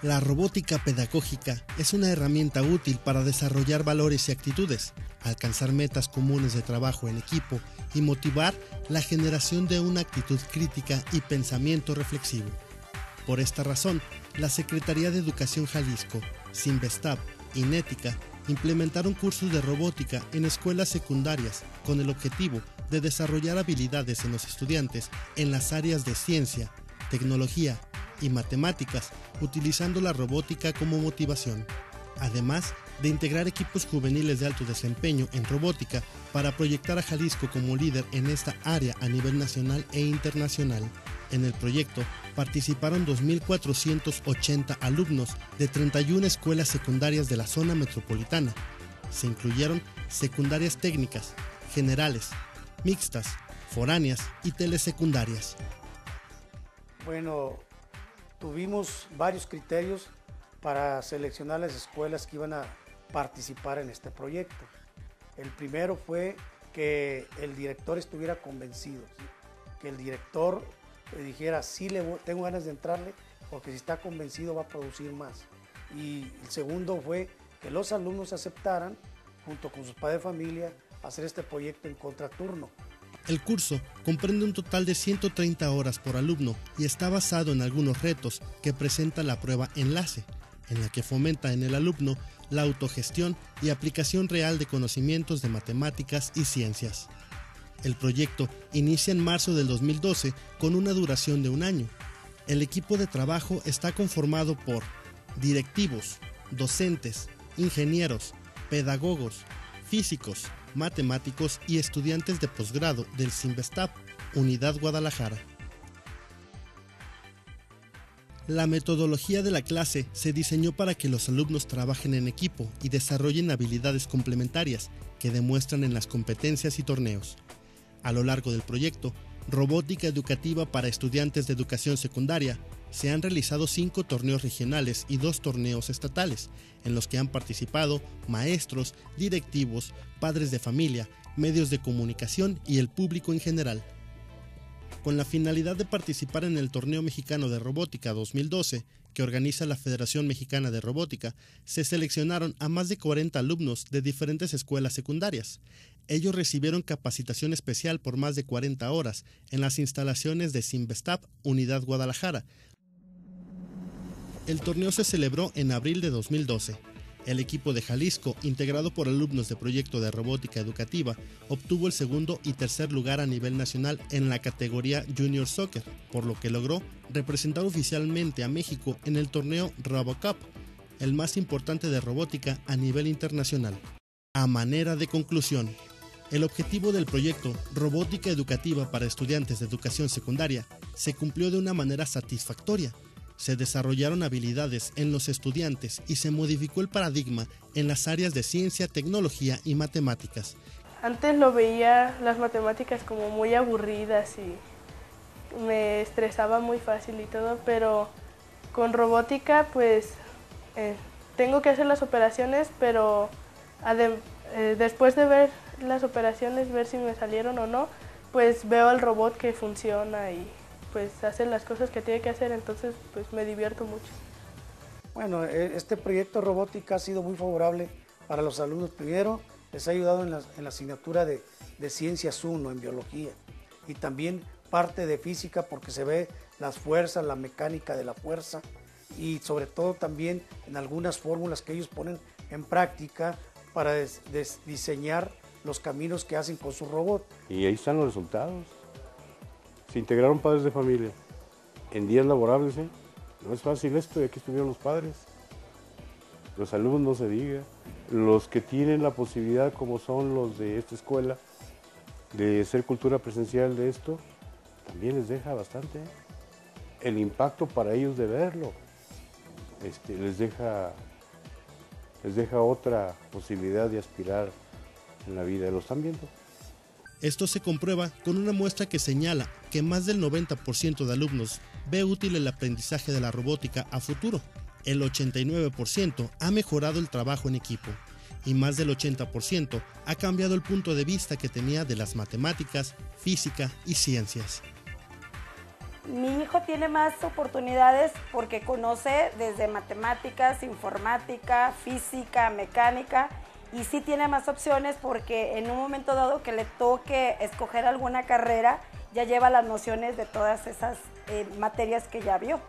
La robótica pedagógica es una herramienta útil para desarrollar valores y actitudes, alcanzar metas comunes de trabajo en equipo y motivar la generación de una actitud crítica y pensamiento reflexivo. Por esta razón, la Secretaría de Educación Jalisco, Sinvestab y Nética implementaron cursos de robótica en escuelas secundarias con el objetivo de desarrollar habilidades en los estudiantes en las áreas de ciencia, tecnología y matemáticas, utilizando la robótica como motivación, además de integrar equipos juveniles de alto desempeño en robótica para proyectar a Jalisco como líder en esta área a nivel nacional e internacional. En el proyecto participaron 2.480 alumnos de 31 escuelas secundarias de la zona metropolitana. Se incluyeron secundarias técnicas, generales, mixtas, foráneas y telesecundarias. Bueno, tuvimos varios criterios para seleccionar las escuelas que iban a participar en este proyecto. El primero fue que el director estuviera convencido, que el director le dijera, sí le tengo ganas de entrarle, porque si está convencido va a producir más. Y el segundo fue que los alumnos aceptaran, junto con sus padres de familia, hacer este proyecto en contraturno. El curso comprende un total de 130 horas por alumno y está basado en algunos retos que presenta la prueba enlace, en la que fomenta en el alumno la autogestión y aplicación real de conocimientos de matemáticas y ciencias. El proyecto inicia en marzo del 2012 con una duración de un año. El equipo de trabajo está conformado por directivos, docentes, ingenieros, pedagogos, físicos, matemáticos y estudiantes de posgrado del Sinvestap, Unidad Guadalajara. La metodología de la clase se diseñó para que los alumnos trabajen en equipo y desarrollen habilidades complementarias que demuestran en las competencias y torneos. A lo largo del proyecto, Robótica Educativa para Estudiantes de Educación Secundaria, se han realizado cinco torneos regionales y dos torneos estatales, en los que han participado maestros, directivos, padres de familia, medios de comunicación y el público en general con la finalidad de participar en el Torneo Mexicano de Robótica 2012 que organiza la Federación Mexicana de Robótica, se seleccionaron a más de 40 alumnos de diferentes escuelas secundarias. Ellos recibieron capacitación especial por más de 40 horas en las instalaciones de Simvestab, Unidad Guadalajara. El torneo se celebró en abril de 2012 el equipo de Jalisco, integrado por alumnos de proyecto de robótica educativa, obtuvo el segundo y tercer lugar a nivel nacional en la categoría Junior Soccer, por lo que logró representar oficialmente a México en el torneo RoboCup, el más importante de robótica a nivel internacional. A manera de conclusión, el objetivo del proyecto Robótica Educativa para Estudiantes de Educación Secundaria se cumplió de una manera satisfactoria, se desarrollaron habilidades en los estudiantes y se modificó el paradigma en las áreas de ciencia, tecnología y matemáticas. Antes lo veía las matemáticas como muy aburridas y me estresaba muy fácil y todo, pero con robótica pues eh, tengo que hacer las operaciones, pero eh, después de ver las operaciones, ver si me salieron o no, pues veo el robot que funciona y pues hace las cosas que tiene que hacer, entonces pues me divierto mucho. Bueno, e, este proyecto robótica ha sido muy favorable para los alumnos. Primero, les ha ayudado en la, asignatura de, de, Ciencias 1, en Biología, y también parte de Física porque se ve las fuerzas, la mecánica de la fuerza, y sobre todo también en algunas fórmulas que ellos ponen en práctica para diseñar los caminos que hacen con su robot. Y ahí están los resultados. Se integraron padres de familia en días laborables, ¿eh? No es fácil esto, y aquí estuvieron los padres. Los alumnos no se diga. Los que tienen la posibilidad, como son los de esta escuela, de ser cultura presencial de esto, también les deja bastante. ¿eh? El impacto para ellos de verlo este, les, deja, les deja otra posibilidad de aspirar en la vida. Lo están viendo. Esto se comprueba con una muestra que señala que más del 90% de alumnos ve útil el aprendizaje de la robótica a futuro. El 89% ha mejorado el trabajo en equipo y más del 80% ha cambiado el punto de vista que tenía de las matemáticas, física y ciencias. mi hijo tiene más oportunidades porque conoce desde matemáticas, informática, física, mecánica y sí tiene más opciones porque en un momento dado que le toque escoger alguna carrera, ya lleva las nociones de todas esas eh, materias que ya vio.